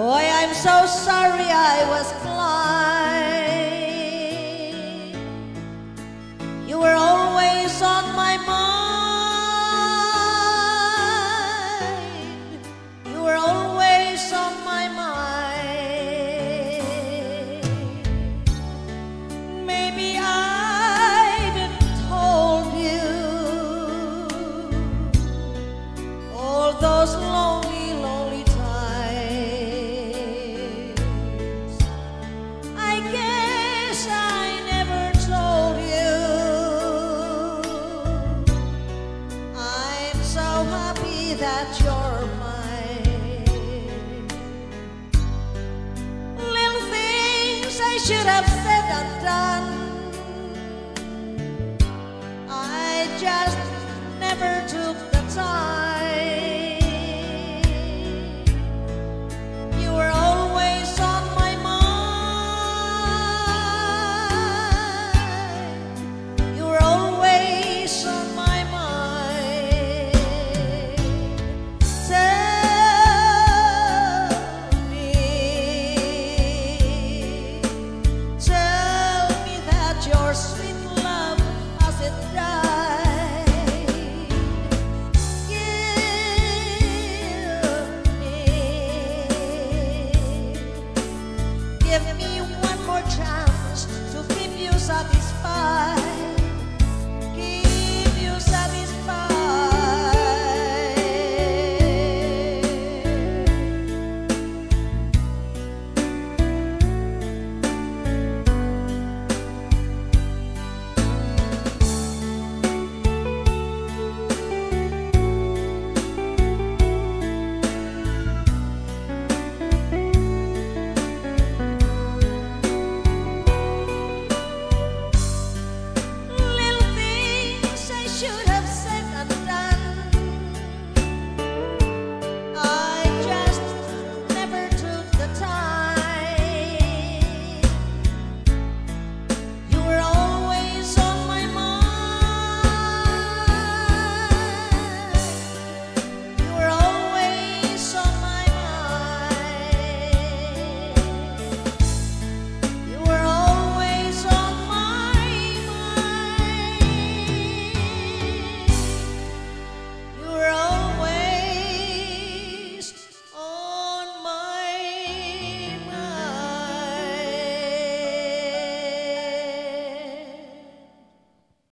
boy, I'm so sorry I was blind. That you're mine. Little things I should have said and done. I just never took Give me, one more chance to keep you satisfied.